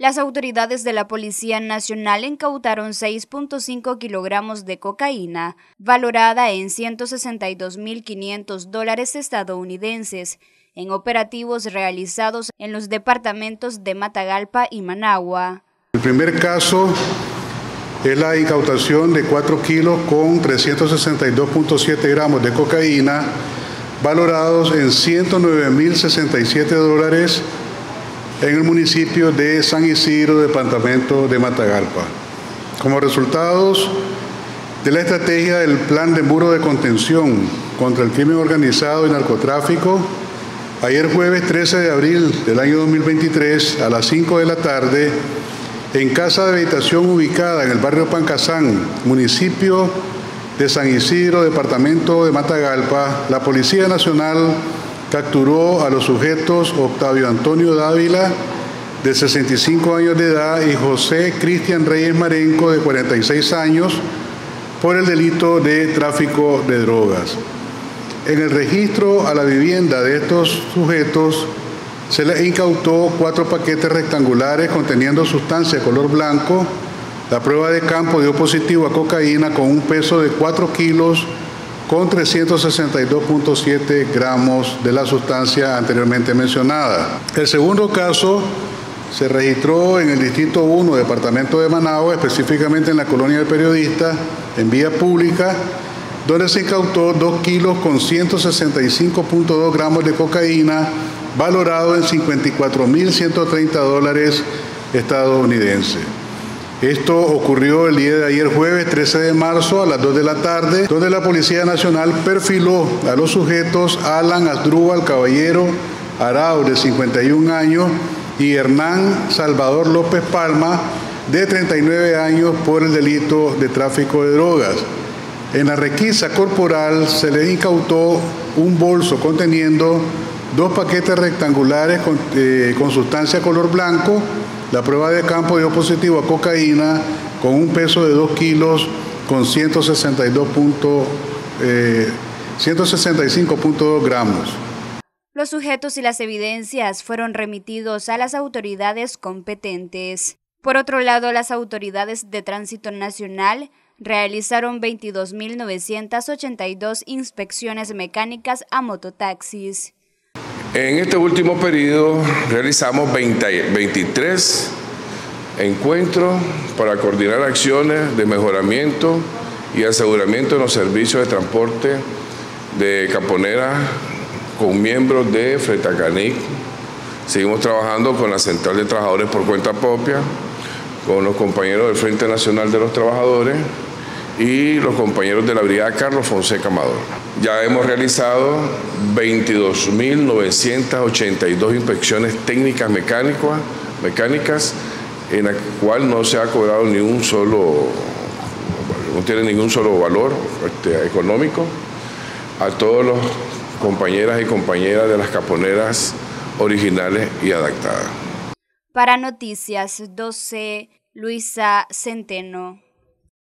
Las autoridades de la Policía Nacional incautaron 6.5 kilogramos de cocaína, valorada en 162.500 dólares estadounidenses, en operativos realizados en los departamentos de Matagalpa y Managua. El primer caso es la incautación de 4 kilos con 362.7 gramos de cocaína, valorados en 109.067 dólares en el municipio de San Isidro, departamento de Matagalpa. Como resultados de la estrategia del Plan de Muro de Contención contra el Crimen Organizado y Narcotráfico, ayer jueves 13 de abril del año 2023 a las 5 de la tarde, en casa de habitación ubicada en el barrio Pancasán, municipio de San Isidro, departamento de Matagalpa, la Policía Nacional capturó a los sujetos Octavio Antonio Dávila, de 65 años de edad, y José Cristian Reyes Marenco, de 46 años, por el delito de tráfico de drogas. En el registro a la vivienda de estos sujetos se les incautó cuatro paquetes rectangulares conteniendo sustancia de color blanco. La prueba de campo dio positivo a cocaína con un peso de 4 kilos con 362.7 gramos de la sustancia anteriormente mencionada. El segundo caso se registró en el Distrito 1, Departamento de Managua, específicamente en la colonia del periodista, en vía pública, donde se incautó 2 kilos con 165.2 gramos de cocaína, valorado en 54.130 dólares estadounidenses. Esto ocurrió el día de ayer jueves 13 de marzo a las 2 de la tarde, donde la Policía Nacional perfiló a los sujetos Alan Asdrúbal Caballero Arau, de 51 años, y Hernán Salvador López Palma, de 39 años, por el delito de tráfico de drogas. En la requisa corporal se le incautó un bolso conteniendo dos paquetes rectangulares con, eh, con sustancia color blanco, la prueba de campo dio positivo a cocaína con un peso de 2 kilos con 162 165.2 eh, gramos. Los sujetos y las evidencias fueron remitidos a las autoridades competentes. Por otro lado, las autoridades de tránsito nacional realizaron 22.982 inspecciones mecánicas a mototaxis. En este último periodo realizamos 23 encuentros para coordinar acciones de mejoramiento y aseguramiento de los servicios de transporte de Caponera con miembros de Fretacanic. Seguimos trabajando con la Central de Trabajadores por cuenta propia, con los compañeros del Frente Nacional de los Trabajadores y los compañeros de la Brigada Carlos Fonseca Amador. Ya hemos realizado 22.982 inspecciones técnicas mecánicas, en la cual no se ha cobrado ni un solo, no tiene ningún solo valor este, económico a todos los compañeras y compañeras de las caponeras originales y adaptadas. Para Noticias 12, Luisa Centeno.